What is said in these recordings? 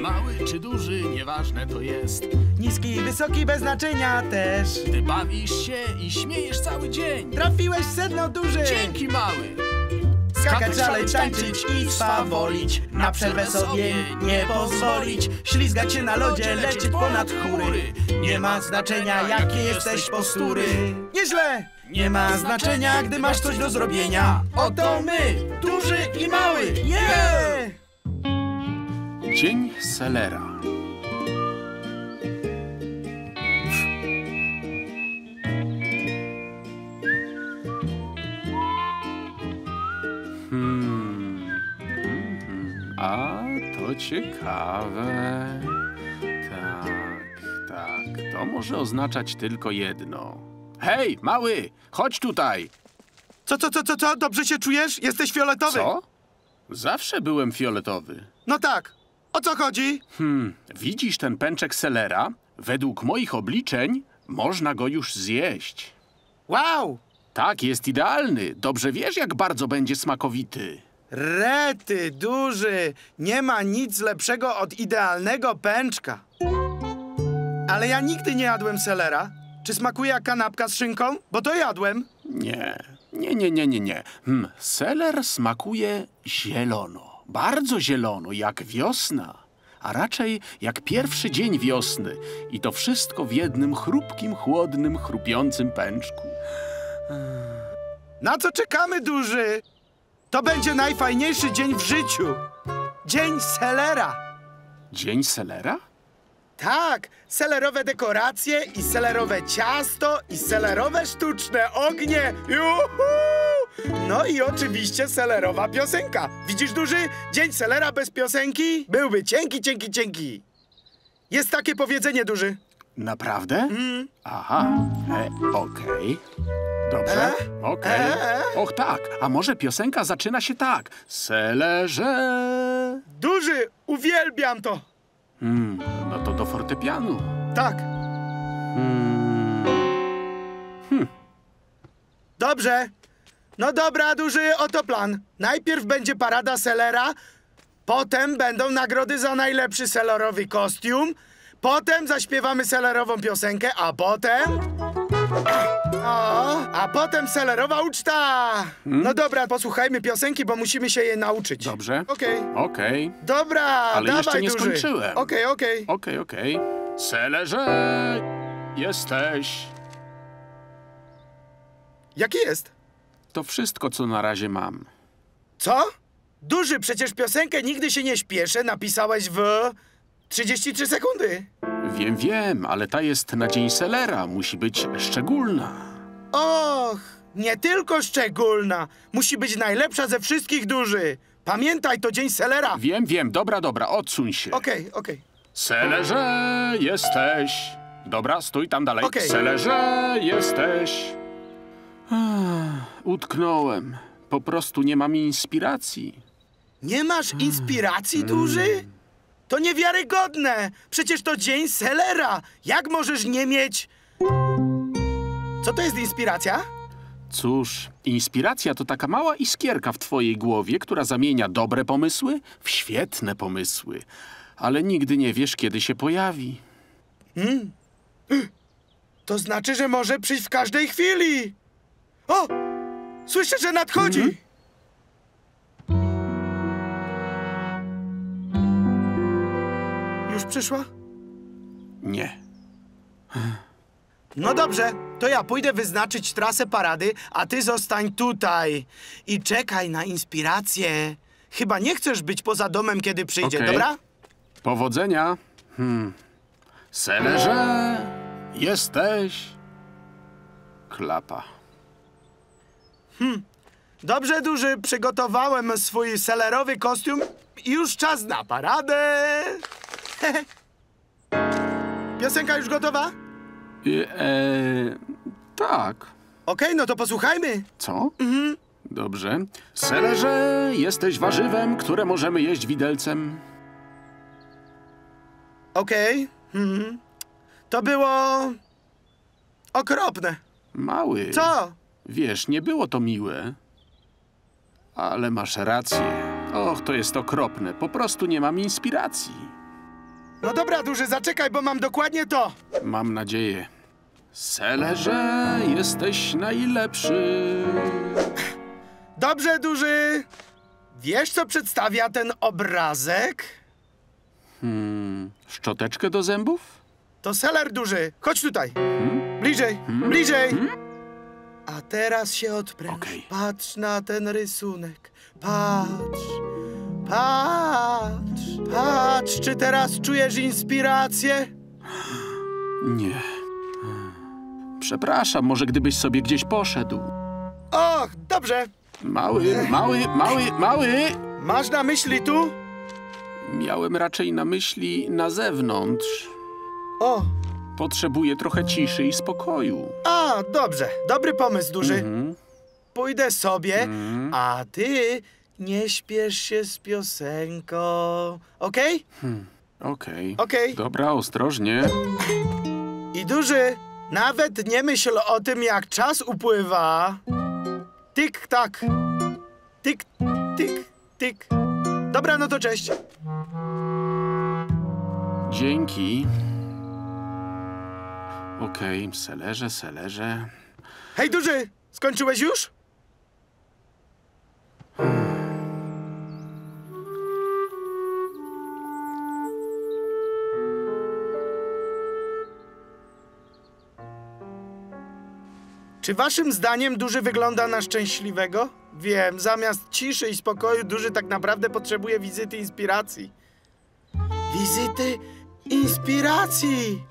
Mały czy duży, nieważne to jest. Niski i wysoki bez znaczenia też. Gdy bawisz się i śmiejesz cały dzień. Trafiłeś w sedno duży. Dzięki mały. Skakać, szaleć, tańczyć i swawolić. Na przerwę sobie nie pozwolić. Ślizgać się na lodzie, lecieć ponad chmury. Nie ma znaczenia, jakie jesteś postury. Nieźle! Nie ma znaczenia, gdy masz coś do zrobienia. Oto my, duży i mały. Yeah! Dzień selera. A to ciekawe. Tak, tak. To może oznaczać tylko jedno. Hej, mały, chodź tutaj. Co, co, co, co, co? Dobrze się czujesz? Jesteś fioletowy. Co? Zawsze byłem fioletowy. No tak. O co chodzi? Hmm, widzisz ten pęczek selera? Według moich obliczeń można go już zjeść. Wow! Tak, jest idealny. Dobrze wiesz, jak bardzo będzie smakowity. Rety, duży! Nie ma nic lepszego od idealnego pęczka. Ale ja nigdy nie jadłem selera. Czy smakuje jak kanapka z szynką? Bo to jadłem. Nie, nie, nie, nie, nie, nie. Hmm, seler smakuje zielono. Bardzo zielono, jak wiosna. A raczej jak pierwszy dzień wiosny. I to wszystko w jednym chrupkim, chłodnym, chrupiącym pęczku. Na co czekamy, duży? To będzie najfajniejszy dzień w życiu. Dzień selera. Dzień selera? Tak, selerowe dekoracje i selerowe ciasto i selerowe sztuczne ognie. Juhu! No i oczywiście selerowa piosenka. Widzisz, duży? Dzień selera bez piosenki byłby cienki, cienki, cienki. Jest takie powiedzenie, duży. Naprawdę? Aha, e, okej. Dobrze, E? okej. E? Och tak, a może piosenka zaczyna się tak. Selerze... Duży, uwielbiam to. Hmm, no to do fortepianu. Tak, Hmm, dobrze. No dobra, duży, oto plan. Najpierw będzie parada selera, potem będą nagrody za najlepszy selerowy kostium, potem zaśpiewamy selerową piosenkę, a potem... O, a potem selerowa uczta. No dobra, posłuchajmy piosenki, bo musimy się jej nauczyć. dobrze. Okej. Okej, Dobra, Ale dawaj, jeszcze nie duży. skończyłem. Okej, okej. okej, okej. Selerze jesteś. Jaki jest? To wszystko, co na razie mam. Co? Duży, przecież piosenkę nigdy się nie śpieszę napisałeś w 33 sekundy. Wiem, wiem, ale ta jest na dzień selera. Musi być szczególna. Och, nie tylko szczególna. Musi być najlepsza ze wszystkich duży. Pamiętaj, to dzień selera. Wiem, wiem, dobra, dobra, odsuń się. Okej, okej. Selerze jesteś. Dobra, stój tam dalej. Okej. Selerze jesteś. Ach, utknąłem. Po prostu nie mam inspiracji. Nie masz inspiracji, duży? To niewiarygodne. Przecież to dzień selera. Jak możesz nie mieć... Co to jest inspiracja? Cóż, inspiracja to taka mała iskierka w twojej głowie, która zamienia dobre pomysły w świetne pomysły. Ale nigdy nie wiesz, kiedy się pojawi. To znaczy, że może przyjść w każdej chwili. O! Słyszę, że nadchodzi. Już przyszła? Nie. No dobrze, to ja pójdę wyznaczyć trasę parady, a ty zostań tutaj i czekaj na inspirację. Chyba nie chcesz być poza domem, kiedy przyjdzie, Okej. dobra? Powodzenia. Hmm. Selerze jesteś. Klapa. Dobrze, duży, przygotowałem swój selerowy kostium i już czas na paradę. Piosenka już gotowa? I, e, tak. Okej, no to posłuchajmy. Co? Dobrze. Selerze, jesteś warzywem, które możemy jeść widelcem. Okej. Mhm. To było... okropne. Mały. Co? Wiesz, nie było to miłe. Ale masz rację. Och, to jest okropne. Po prostu nie mam inspiracji. No dobra, duży, zaczekaj, bo mam dokładnie to. Mam nadzieję. Selerze, jesteś najlepszy. Dobrze, duży. Wiesz, co przedstawia ten obrazek? Szczoteczkę do zębów? To seler duży. Chodź tutaj. Bliżej, bliżej. A teraz się odpręż. Okej. Patrz na ten rysunek. Patrz, patrz, patrz. Czy teraz czujesz inspirację? Nie. Przepraszam, może gdybyś sobie gdzieś poszedł. Och, dobrze. Mały, mały, mały, mały! Masz na myśli tu? Miałem raczej na myśli na zewnątrz. O, Potrzebuję trochę ciszy i spokoju. a, dobrze. Dobry pomysł, duży. Pójdę sobie, a ty nie śpiesz się z piosenką. Okej? Okej. Okej. Dobra, ostrożnie. I duży, nawet nie myśl o tym, jak czas upływa. Tik, tak. Tik, tik, tik. Dobra, no to cześć. Dzięki. Okej, selerze, selerze. Hej, duży, skończyłeś już? Czy waszym zdaniem duży wygląda na szczęśliwego? Wiem, zamiast ciszy i spokoju duży tak naprawdę potrzebuje wizyty inspiracji. Wizyty inspiracji!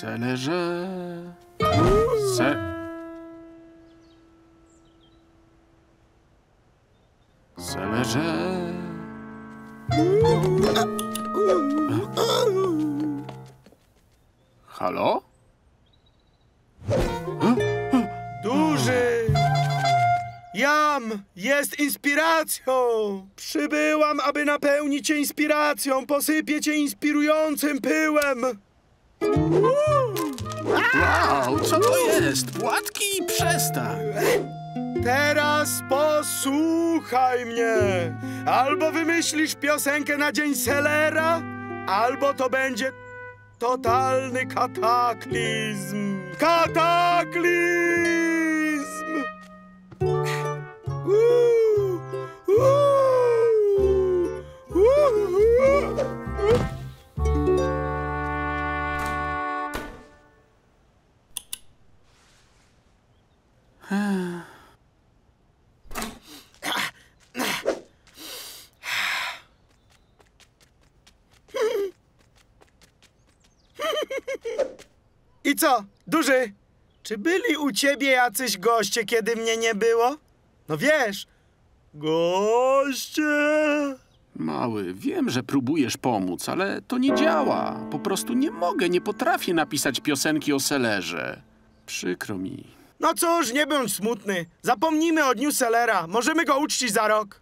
Selerze. Se. Selerze. Halo? Duży! Jam jest inspiracją! Przybyłam, aby napełnić cię inspiracją, posypię cię inspirującym pyłem! Wow, co to jest? Płatki? Przestań. Teraz posłuchaj mnie! Albo wymyślisz piosenkę na dzień Selera, albo to będzie totalny kataklizm! Kataklizm! I co, duży? Czy byli u ciebie jacyś goście, kiedy mnie nie było? No wiesz, goście. Mały, wiem, że próbujesz pomóc, ale to nie działa. Po prostu nie mogę, nie potrafię napisać piosenki o selerze. Przykro mi. No cóż, nie bądź smutny. Zapomnijmy o dniu Sellera. Możemy go uczcić za rok.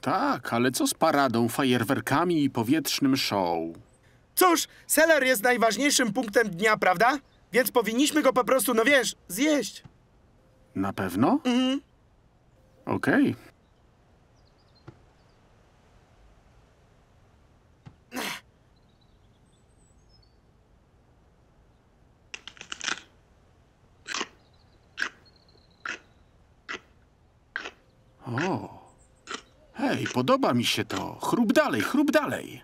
Tak, ale co z paradą, fajerwerkami i powietrznym show? Cóż, Seller jest najważniejszym punktem dnia, prawda? Więc powinniśmy go po prostu, no wiesz, zjeść. Na pewno? Mhm. Okej. O. Hej, podoba mi się to. Chrób dalej, chrób dalej.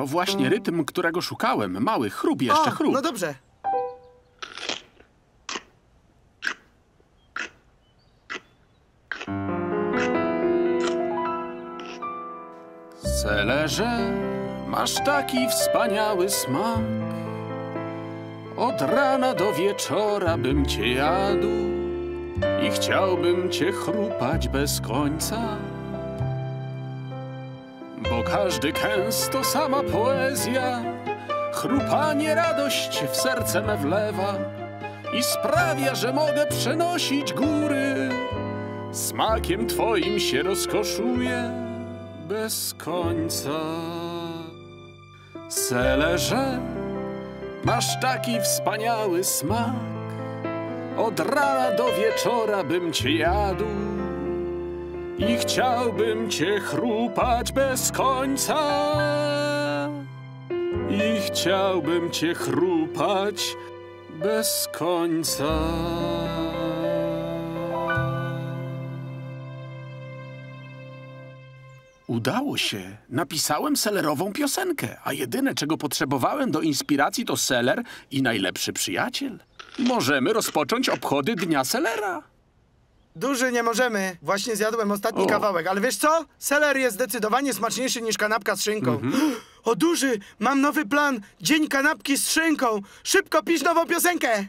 To właśnie rytm, którego szukałem. Mały, chrób jeszcze, o, chrób. no dobrze. Selerze, masz taki wspaniały smak. Od rana do wieczora bym cię jadł i chciałbym cię chrupać bez końca. Każdy kęs to sama poezja, chrupanie radość w serce me wlewa i sprawia, że mogę przenosić góry. Smakiem twoim się rozkoszuję bez końca. Selerze, masz taki wspaniały smak. Od rana do wieczora bym cię jadł i chciałbym cię chrupać bez końca. I chciałbym cię chrupać bez końca. Udało się. Napisałem selerową piosenkę, a jedyne, czego potrzebowałem do inspiracji, to seler i najlepszy przyjaciel. Możemy rozpocząć obchody Dnia Selera. Duży nie możemy. Właśnie zjadłem ostatni O. kawałek, ale wiesz co? Seler jest zdecydowanie smaczniejszy niż kanapka z szynką. Mhm. O duży, mam nowy plan. Dzień kanapki z szynką. Szybko pisz nową piosenkę.